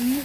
嗯，